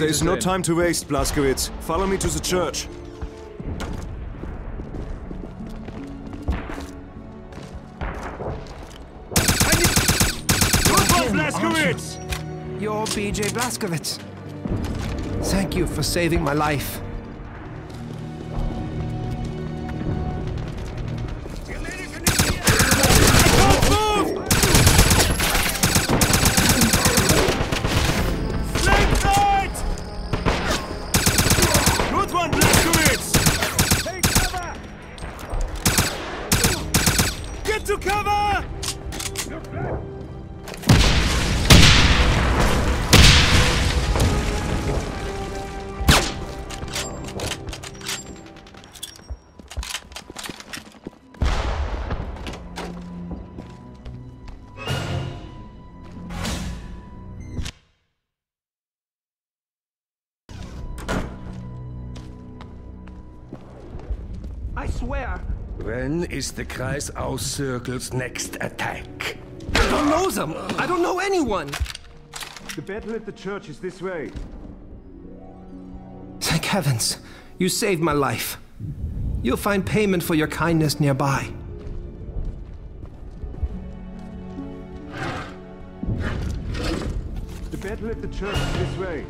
There is no time to waste, Blazkowicz. Follow me to the church. You're BJ Blazkowicz. Thank you for saving my life. Swear, When is the Kreisau Circle's next attack? I don't know them. I don't know anyone. The battle at the church is this way. Thank heavens. You saved my life. You'll find payment for your kindness nearby. The battle at the church is this way.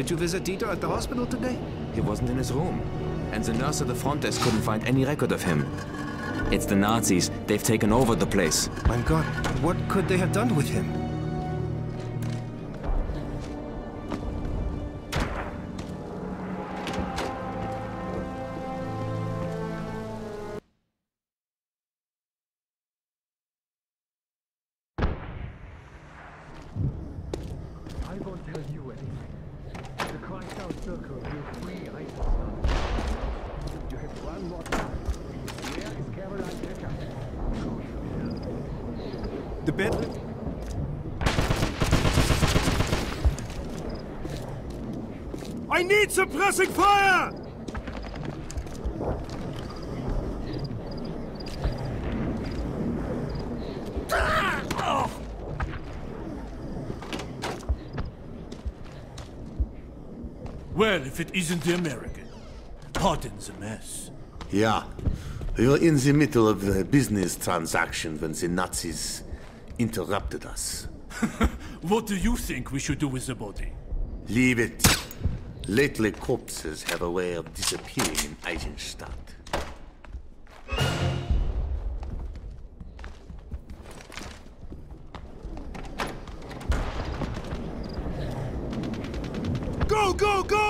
Did you visit Dieter at the hospital today? He wasn't in his room. And the nurse at the front desk couldn't find any record of him. It's the Nazis. They've taken over the place. My god, what could they have done with him? Have one more time. Where is Caroline? The battle... I need suppressing fire! Well, if it isn't the American. Pardon the mess. Yeah. We were in the middle of a business transaction when the Nazis interrupted us. What do you think we should do with the body? Leave it. Lately, corpses have a way of disappearing in Eisenstadt. Go, go, go!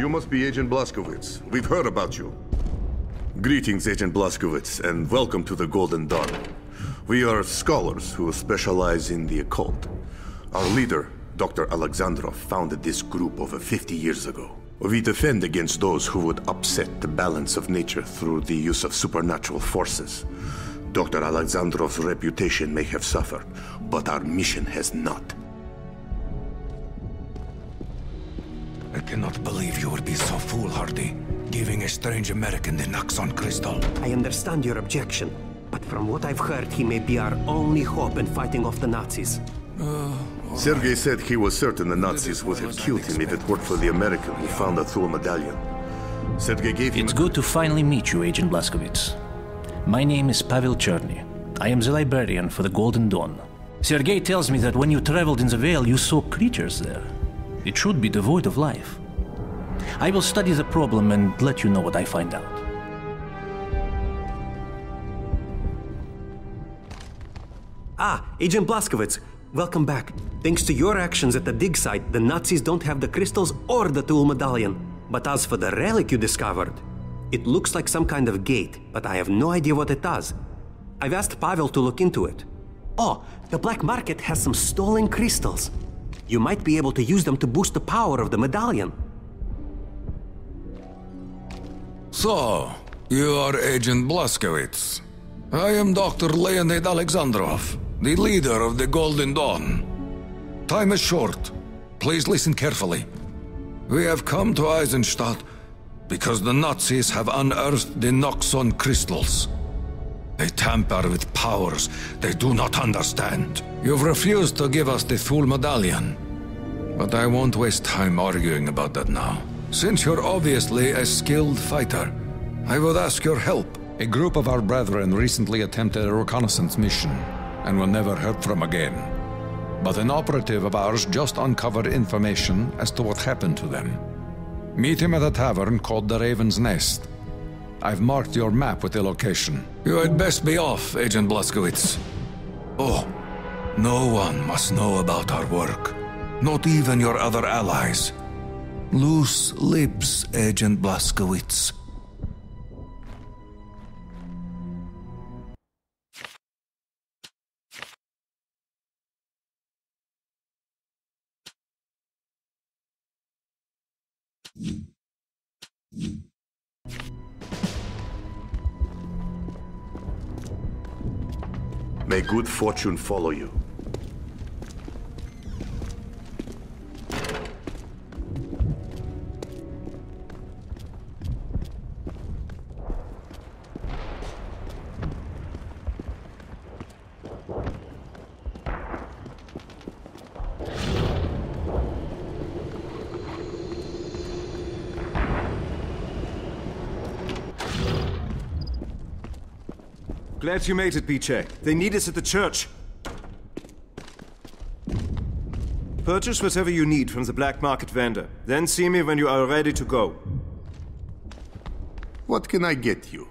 You must be Agent Blazkowicz. We've heard about you. Greetings, Agent Blazkowicz, and welcome to the Golden Dawn. We are scholars who specialize in the occult. Our leader, Dr. Alexandrov, founded this group over 50 years ago. We defend against those who would upset the balance of nature through the use of supernatural forces. Dr. Alexandrov's reputation may have suffered, but our mission has not. Cannot believe you would be so foolhardy, giving a strange American the Nachtsonne crystal. I understand your objection, but from what I've heard, he may be our only hope in fighting off the Nazis. Sergei said he was certain the Nazis would have killed him if it weren't for the American who found the Thule medallion. Sergei gave him It's a- good to finally meet you, Agent Blazkowicz. My name is Pavel Cherny. I am the librarian for the Golden Dawn. Sergei tells me that when you traveled in the Veil, you saw creatures there. It should be devoid of life. I will study the problem and let you know what I find out. Ah, Agent Blazkowicz, welcome back. Thanks to your actions at the dig site, the Nazis don't have the crystals or the Thule medallion. But as for the relic you discovered, it looks like some kind of gate, but I have no idea what it does. I've asked Pavel to look into it. Oh, the black market has some stolen crystals. You might be able to use them to boost the power of the medallion. So, you are Agent Blazkowicz. I am Dr. Leonid Alexandrov, the leader of the Golden Dawn. Time is short. Please listen carefully. We have come to Eisenstadt because the Nazis have unearthed the Nachtsonne crystals. They tamper with powers they do not understand. You've refused to give us the full medallion. But I won't waste time arguing about that now. Since you're obviously a skilled fighter, I would ask your help. A group of our brethren recently attempted a reconnaissance mission and were never heard from again. But an operative of ours just uncovered information as to what happened to them. Meet him at a tavern called the Raven's Nest. I've marked your map with the location. You had best be off, Agent Blazkowicz. Oh, no one must know about our work. Not even your other allies. Loose lips, Agent Blazkowicz. May good fortune follow you. Glad you made it, Biche. They need us at the church. Purchase whatever you need from the black market vendor. Then see me when you are ready to go. What can I get you?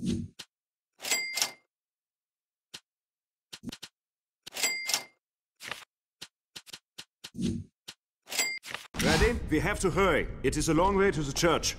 Ready? We have to hurry. It is a long way to the church.